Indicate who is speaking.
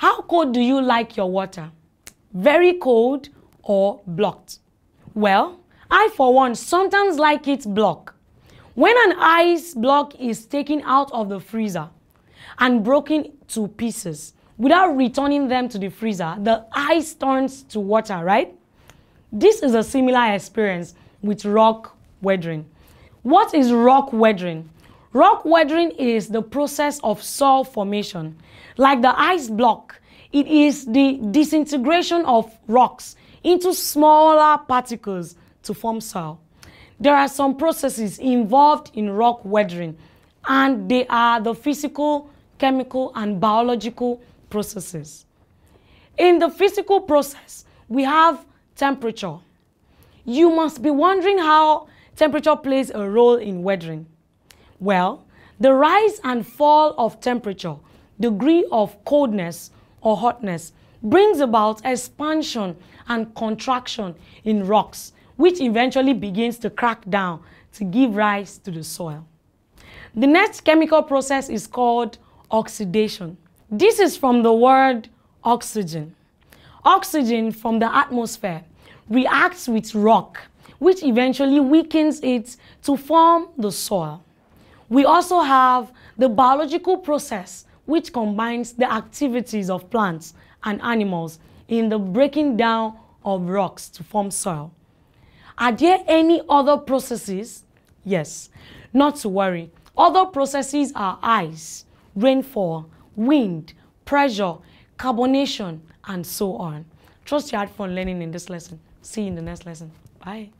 Speaker 1: How cold do you like your water? Very cold or blocked? Well, I for one sometimes like it blocked. When an ice block is taken out of the freezer and broken to pieces without returning them to the freezer, the ice turns to water, right? This is a similar experience with rock weathering. What is rock weathering? Rock weathering is the process of soil formation. Like the ice block, it is the disintegration of rocks into smaller particles to form soil. There are some processes involved in rock weathering, and they are the physical, chemical, and biological processes. In the physical process, we have temperature. You must be wondering how temperature plays a role in weathering. Well, the rise and fall of temperature, degree of coldness or hotness, brings about expansion and contraction in rocks, which eventually begins to crack down to give rise to the soil. The next chemical process is called oxidation. This is from the word oxygen. Oxygen from the atmosphere reacts with rock, which eventually weakens it to form the soil. We also have the biological process, which combines the activities of plants and animals in the breaking down of rocks to form soil. Are there any other processes? Yes, not to worry. Other processes are ice, rainfall, wind, pressure, carbonation, and so on. Trust you had fun learning in this lesson. See you in the next lesson. Bye.